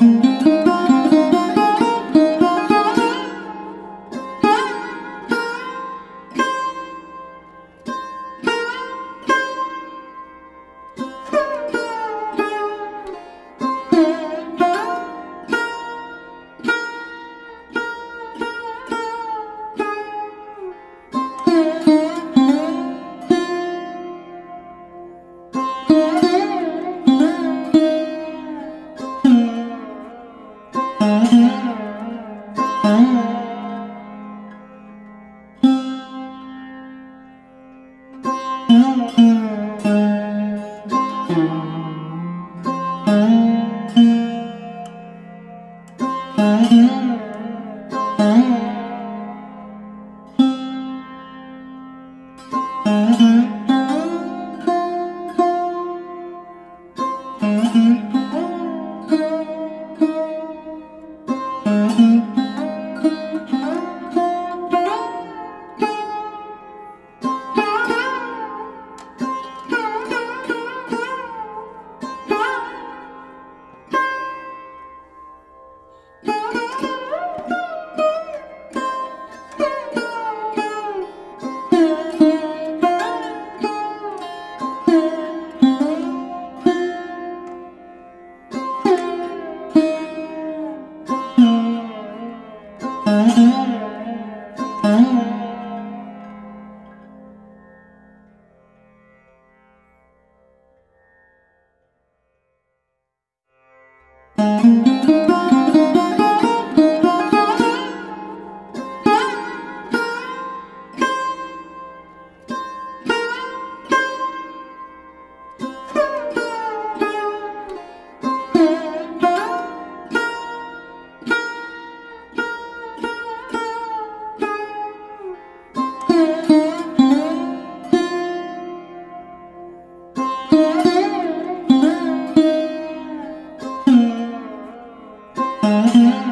Música Mm-hmm. Música